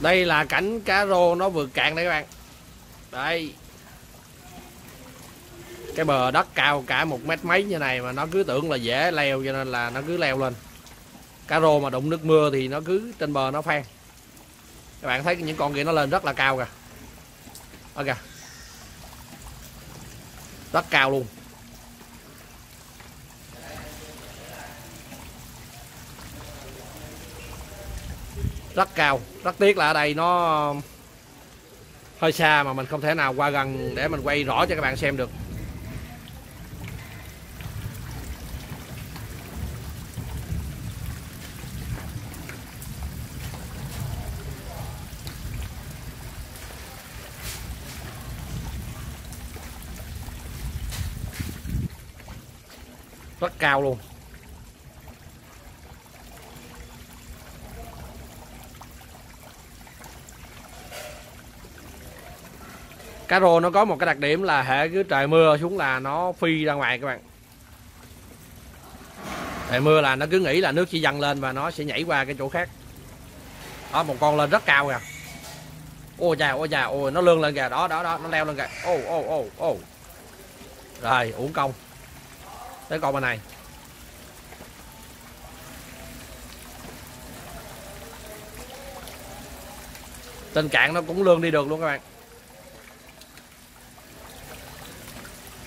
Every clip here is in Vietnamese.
đây là cảnh cá rô nó vượt cạn đây các bạn. Đây. Cái bờ đất cao cả một mét mấy như này mà nó cứ tưởng là dễ leo cho nên là nó cứ leo lên. Cá rô mà đụng nước mưa thì nó cứ trên bờ nó phan các bạn thấy những con kia nó lên rất là cao kìa. Ok. Rất cao luôn. Rất cao. Rất tiếc là ở đây nó hơi xa mà mình không thể nào qua gần để mình quay rõ cho các bạn xem được. Rất cao luôn. Cá rô nó có một cái đặc điểm là hệ cứ trời mưa xuống là nó phi ra ngoài các bạn. Trời mưa là nó cứ nghĩ là nước chỉ dâng lên và nó sẽ nhảy qua cái chỗ khác. Đó, một con lên rất cao kìa. Ôi chà ôi chà ôi nó lươn lên kìa. Đó đó đó, nó leo lên kìa. Ô ô ô ô. Rồi, uổng công. Tới con bên này. Tình cạn nó cũng lươn đi được luôn các bạn.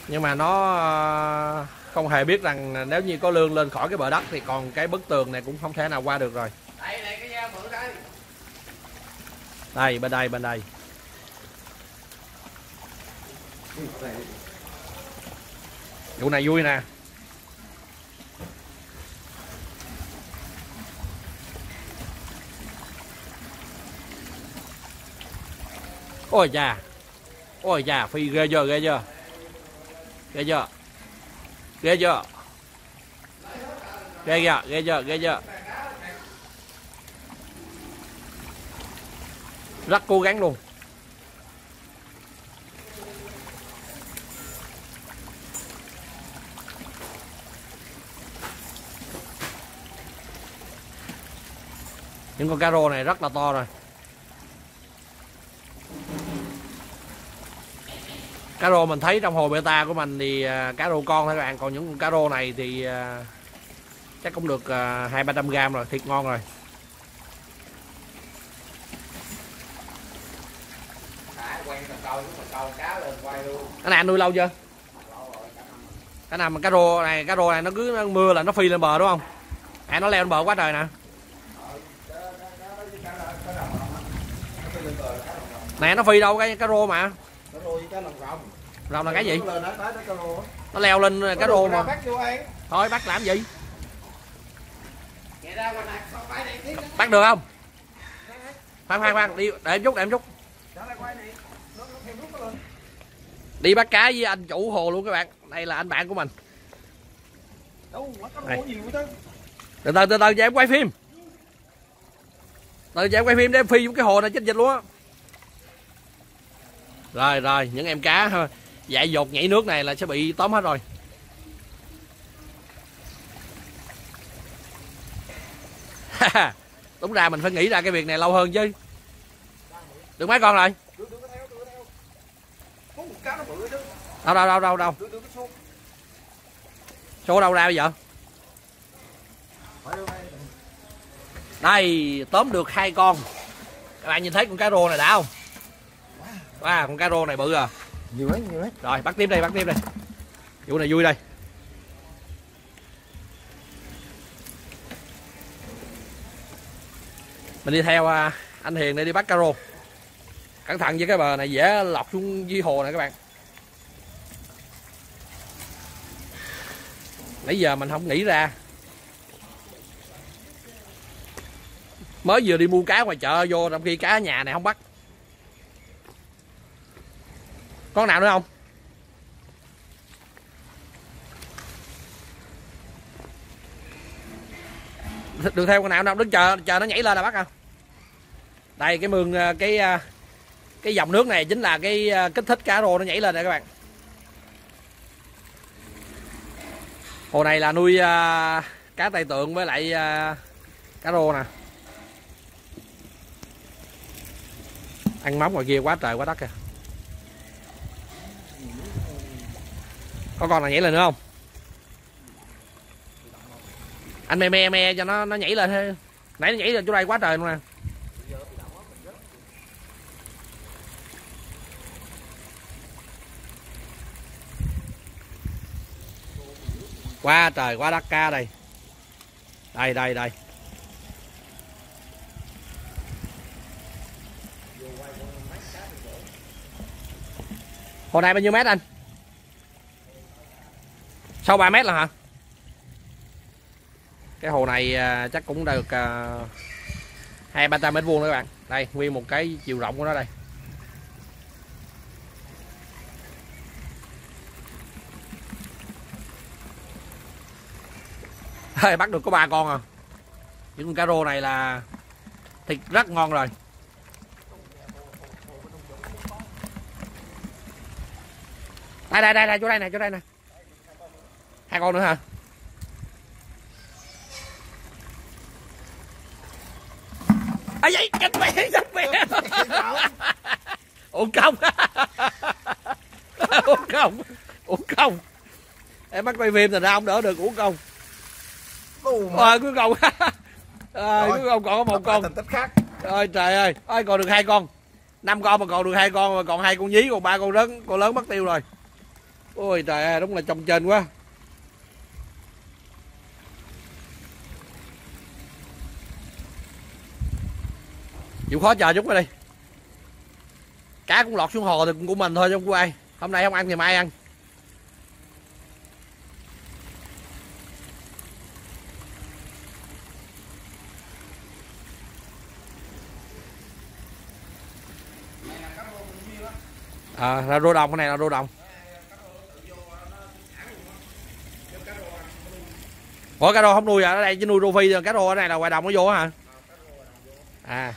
Nhưng mà nó ờ, không hề biết rằng nếu như có lương lên khỏi cái bờ đất thì còn cái bức tường này cũng không thể nào qua được rồi. Đây này cái dao bự đây. Đây bên đây bên đây. Vụ này vui nè. Ôi già ôi già phi ghê chưa ghê chưa ghê chưa? Ghê chưa? Ghê chưa ghê chưa ghê chưa? Rất cố gắng luôn. Những con cá rô này rất là to rồi. Cá rô mình thấy trong hồ beta của mình thì à, cá rô con thôi các bạn. Còn những con cá rô này thì à, chắc cũng được à, hai ba trăm gram rồi, thịt ngon rồi. Cái này anh nuôi lâu chưa? Cái nào mà cá rô này, cá rô này nó cứ nó mưa là nó phi lên bờ đúng không? À nó leo lên bờ quá trời nè. Nè, nó phi đâu cái cá rô mà? Cá rô với cá lồng rồng rồng là cái gì? Nó leo lên cá rô mà. thôi bắt làm gì? Bắt được không? Khoan khoan khoan đi để em chút để em chút đi bắt cá với anh chủ hồ luôn các bạn. Đây là anh bạn của mình. Từ từ từ từ cho em quay phim. Từ cho em quay phim để em phi cái hồ này chết dịch luôn á. Rồi rồi những em cá ha, dại dột nhảy nước này là sẽ bị tóm hết rồi. Đúng ra mình phải nghĩ ra cái việc này lâu hơn chứ. Được mấy con rồi? Đâu đâu đâu đâu đâu? Số đâu ra bây giờ? Đây đây, tóm được hai con. Các bạn nhìn thấy con cá rô này đã không? Wow, con cá rô này bự à nhiều đấy nhiều đấy rồi, bắt tiếp đây, bắt tiếp đây. Vụ này vui đây. Mình đi theo à, anh hiền để đi bắt cá rô cẩn thận với cái bờ này, dễ lọt xuống dưới hồ này các bạn. Nãy giờ mình không nghĩ ra. Mới vừa đi mua cá ngoài chợ vô, trong khi cá ở nhà này không bắt con nào nữa không? Được theo con nào đâu, đứng chờ chờ nó nhảy lên là bắt không đây, cái mương ờ, cái ờ, cái dòng nước này chính là cái ờ, kích thích cá rô nó nhảy lên nè các bạn. Hồ này là nuôi cá tay tượng với lại cá rô nè. Ăn móng ngoài kia quá trời, quá đất kìa. Có con nào nhảy lên nữa không? Anh me me me cho nó nó nhảy lên thôi nãy nó nhảy lên chỗ đây quá trời luôn nè. Quá trời, quá đắt ca đây. Đây đây đây. Hồ này bao nhiêu mét anh? Sâu 3 mét là hả? Cái hồ này à, chắc cũng được à, hai ba trăm mét vuông nữa các bạn. Đây nguyên một cái chiều rộng của nó đây. Đây, bắt được có ba con à. Những con cá rô này là thịt rất ngon rồi. Đây đây đây đây chỗ đây nè chỗ đây nè hai con nữa hả? Ấy vậy chết mẹ chết mẹ. Uống công uống công uống công em bắt quay phim thì ra không đỡ được uống công rồi cuối cùng. À, cuối cùng còn có một con. thành tích khác. Ơi trời ơi. Ơi còn được hai con. Năm con mà còn được hai con mà còn hai con nhí còn ba con lớn con lớn mất tiêu rồi. Ôi trời ơi đúng là trông trên quá chịu khó chờ chút rồi đi cá cũng lọt xuống hồ thì cũng của mình thôi chứ không của ai hôm nay không ăn thì mai ăn à là rô đồng cái này là rô đồng Ủa cá rô không nuôi à? Ở đây chỉ nuôi rô phi thôi, cá rô ở đây là ngoài đồng nó vô hả? À.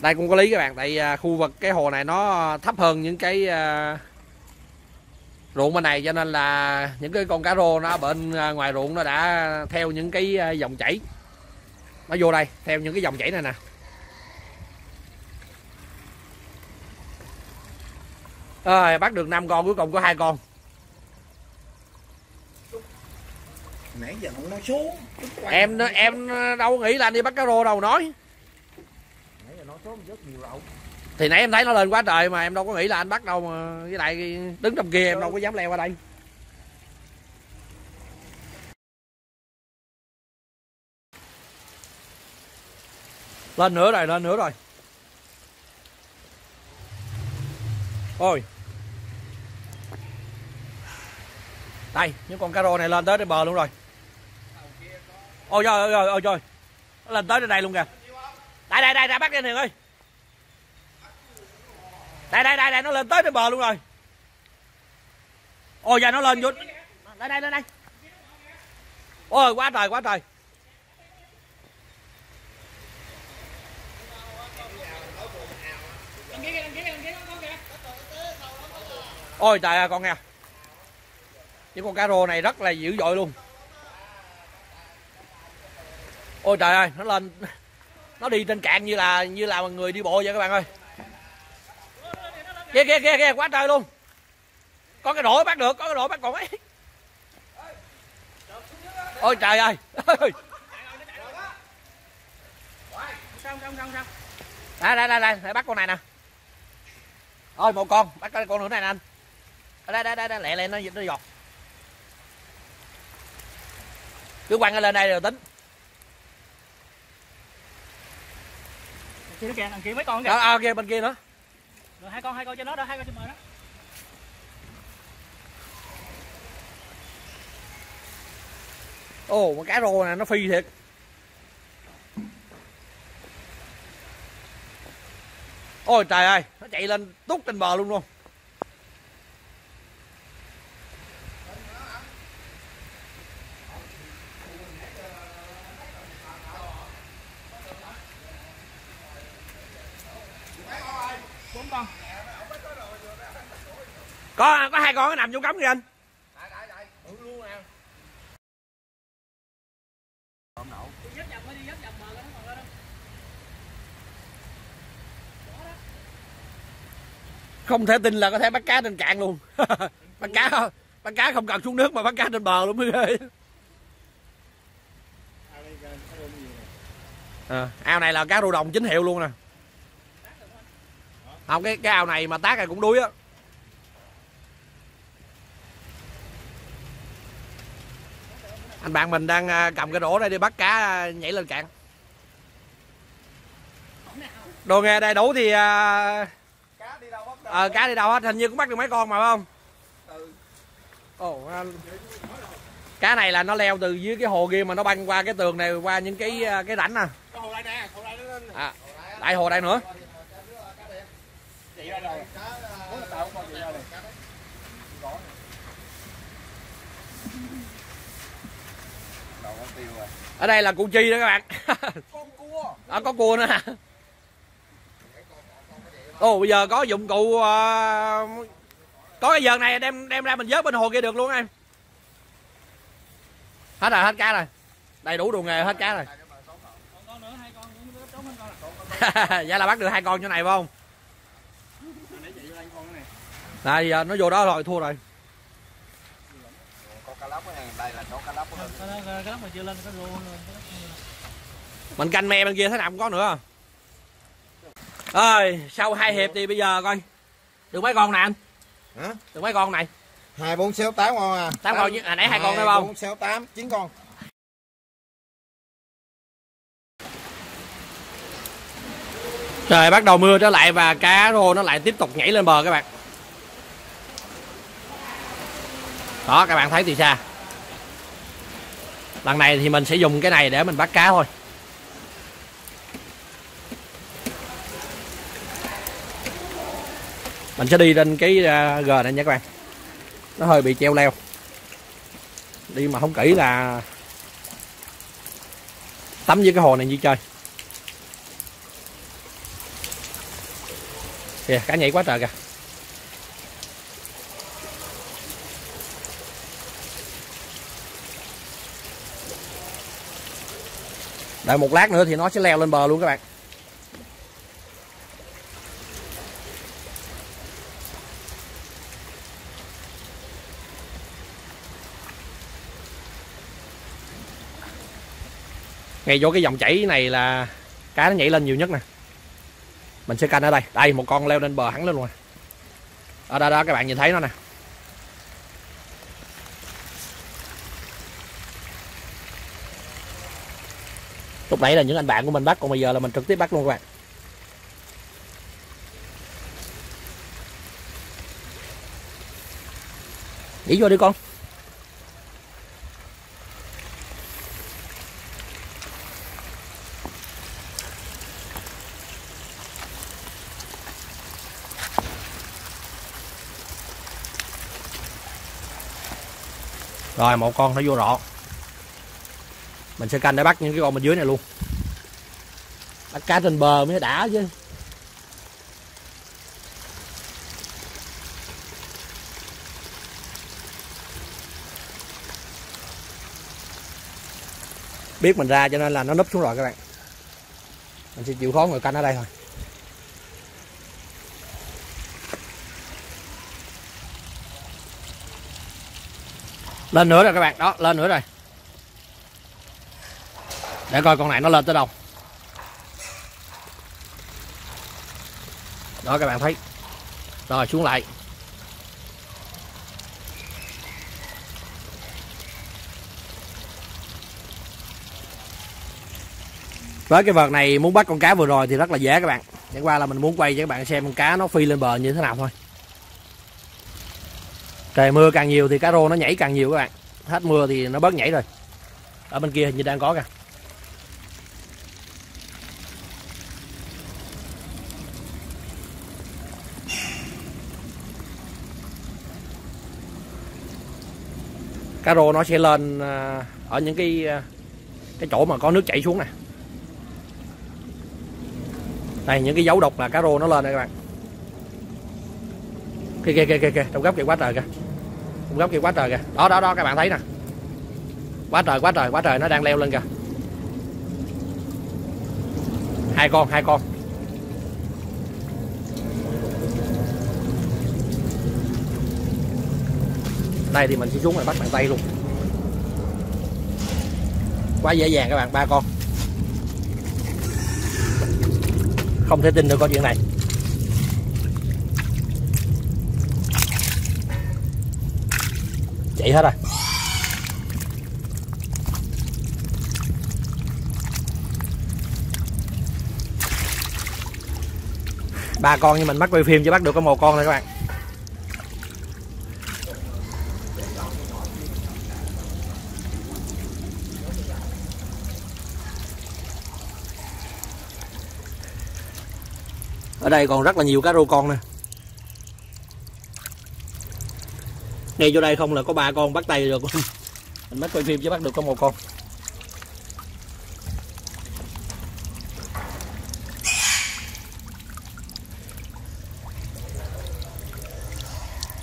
Đây cũng có lý các bạn, tại à, khu vực cái hồ này nó thấp hơn những cái à, ruộng bên này cho nên là những cái con cá rô nó bên à, ngoài ruộng nó đã theo những cái à, dòng chảy. Nó vô đây, theo những cái dòng chảy này nè. Rồi, bắt được 5 con cuối cùng có hai con. nãy giờ không nói xuống Em em đâu nghĩ là anh đi bắt cá rô đâu nói. nãy giờ nói xuống rất nhiều rậu thì nãy em thấy nó lên quá trời mà em đâu có nghĩ là anh bắt đâu mà với lại đứng trong kia em đâu có dám leo qua đây. Lên nữa rồi, lên nữa rồi. Ôi. Đây, những con cá rô này lên tới trên bờ luôn rồi. Ôi trời ơi ôi trời. Nó lên tới trên đây luôn kìa đây đây đây đây bắt lên hiền ơi. Đây đây đây đây, nó lên tới trên bờ luôn rồi. Ôi, giờ nó lên vô đây đây đây đây. Ôi, quá trời quá trời. Ôi, trời ơi, con nghe. Những con cá rô này rất là dữ dội luôn. Ôi, trời ơi, nó lên nó đi trên cạn như là như là người đi bộ vậy các bạn ơi. Kia kia kia kia quá trời luôn. Có cái rổ bắt được có cái rổ bắt còn ấy. Ôi trời ơi. Đây đây đây đây bắt con này nè. Ôi một con bắt cái con nữa này nè anh. Đây đây đây, đây lẹ lẹ nó nó giọt. Cứ quăng lên đây rồi tính. Kia kìa, đằng kia mấy con kìa. à, à kia bên kia nữa Rồi hai con, hai con cho nó đó, hai con trên bờ đó. ồ con cá rô này nó phi thiệt ôi trời ơi nó chạy lên tút trên bờ luôn luôn có có hai con nó nằm trong cống kìa anh. Không thể tin là có thể bắt cá trên cạn luôn. Bắt cá bắt cá không cần xuống nước mà bắt cá trên bờ luôn. Mới ghê à, ao này là cá rô đồng chính hiệu luôn nè. Không cái cái ao này mà tác này cũng đuối á. Anh bạn mình đang à, cầm cái rổ đây đi bắt cá à, nhảy lên cạn. Đồ nghề đầy đủ thì à, cá đi đâu ờ, cá đi đâu hết hình như cũng bắt được mấy con mà phải không? Từ Ồ, à, cá này là nó leo từ dưới cái hồ kia mà nó băng qua cái tường này qua những cái à, cái rãnh nè à, đại hồ đây nữa Chị ra rồi. Bốn tàu không chị ra rồi. đầu con tiêu rồi ở đây là cụ chi đó các bạn. Con cua. À, có cua nữa nè ồ bây giờ có dụng cụ à, có cái vợt này đem đem ra mình vớt bên hồ kia được luôn em. Hết rồi hết cá rồi. Đầy đủ đồ nghề hết cá rồi. Con là. vậy là bắt được hai con chỗ này phải không? Này giờ nó vô đó rồi thua rồi con cá lóc này đây lóc mà chưa lên mình canh me bên kia thế nào cũng có nữa. Ơi sau hai hiệp thì bây giờ coi. Được mấy con nè anh? Hả? Được mấy con này? Hai bốn sáu tám con à. Tám con chứ- à, nãy hai con thôi không? bốn sáu tám chín con. Trời bắt đầu mưa trở lại và cá rô nó lại tiếp tục nhảy lên bờ các bạn. Đó các bạn thấy từ xa lần này thì mình sẽ dùng cái này để mình bắt cá thôi. Mình sẽ đi lên cái à, g này nha các bạn. Nó hơi bị treo leo. Đi mà không kỹ là tắm với cái hồ này như chơi. Kìa, cá nhảy quá trời kìa. Đợi một lát nữa thì nó sẽ leo lên bờ luôn các bạn. Ngay vô cái dòng chảy này là cá nó nhảy lên nhiều nhất nè. Mình sẽ canh ở đây. Đây, một con leo lên bờ hẳn lên luôn ở đó đó các bạn nhìn thấy nó nè. Lúc nãy là những anh bạn của mình bắt, còn bây giờ là mình trực tiếp bắt luôn các bạn. Nhảy vô đi con. Rồi, một con, nó vô rọ mình sẽ canh để bắt những cái con bên dưới này luôn. Bắt cá trên bờ mới đã chứ. Biết mình ra cho nên là nó núp xuống rồi các bạn. Mình sẽ chịu khó ngồi canh ở đây thôi. Lên nữa rồi các bạn. Đó, lên nữa rồi để coi con này nó lên tới đâu. Đó, các bạn thấy. Rồi, xuống lại. Với cái vợt này muốn bắt con cá vừa rồi thì rất là dễ các bạn. Chẳng qua là mình muốn quay cho các bạn xem con cá nó phi lên bờ như thế nào thôi. Trời mưa càng nhiều thì cá rô nó nhảy càng nhiều các bạn. Hết mưa thì nó bớt nhảy rồi. Ở bên kia hình như đang có kìa. Cá rô nó sẽ lên à, ở những cái à, cái chỗ mà có nước chảy xuống nè. Đây những cái dấu độc là cá rô nó lên đây các bạn. Kìa kìa kìa kìa, kìa. trong góc kìa quá trời kìa. Trong góc kìa quá trời kìa. Đó đó đó các bạn thấy nè. Quá trời quá trời quá trời nó đang leo lên kìa. Hai con hai con. Tay thì mình sẽ xuống mình bắt bằng tay luôn. Quá dễ dàng các bạn, ba con. Không thể tin được câu chuyện này. Chạy hết rồi ba con nhưng mình bắt quay phim chỉ bắt được có một con thôi các bạn. Ở đây còn rất là nhiều cá rô con nè. Ngay chỗ đây không là có ba con bắt tay được mình bắt quay phim chứ bắt được có một con.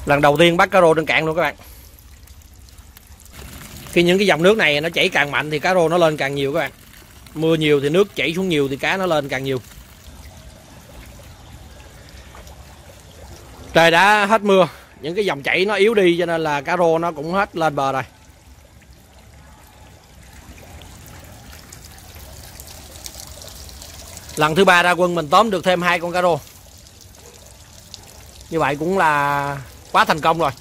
Lần đầu tiên bắt cá rô trên cạn luôn các bạn. Khi những cái dòng nước này nó chảy càng mạnh thì cá rô nó lên càng nhiều các bạn. Mưa nhiều thì nước chảy xuống nhiều thì cá nó lên càng nhiều. Trời đã hết mưa. Những cái dòng chảy nó yếu đi cho nên là cá rô nó cũng hết lên bờ rồi. Lần thứ ba ra quân mình tóm được thêm hai con cá rô. Như vậy cũng là quá thành công rồi.